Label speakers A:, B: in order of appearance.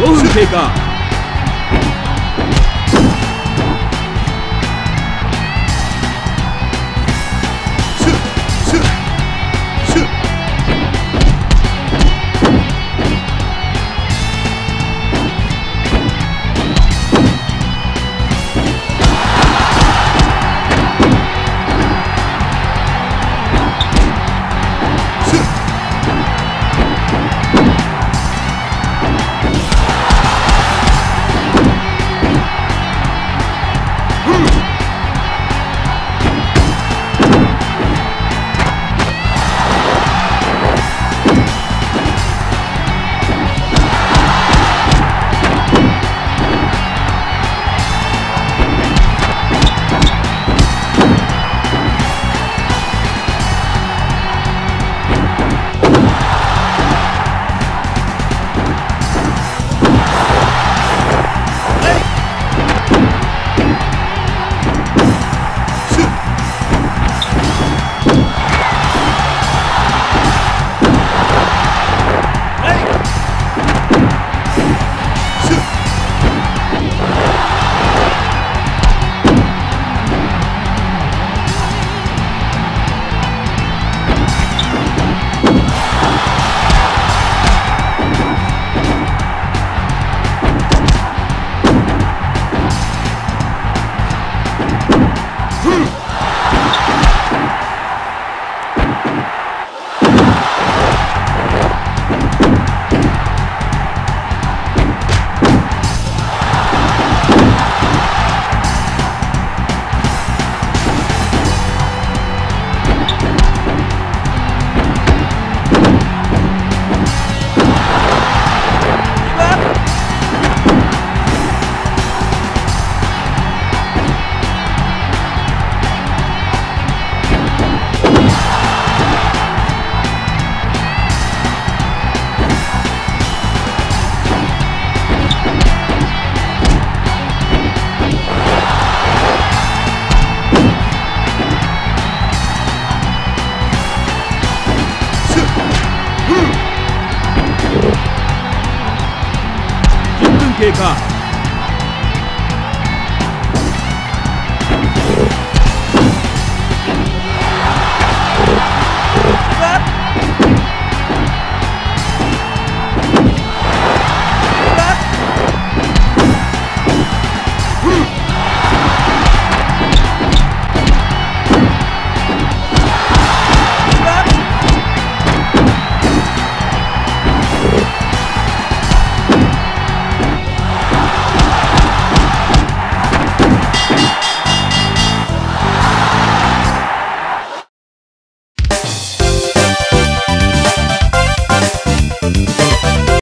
A: 5分経过 kick off.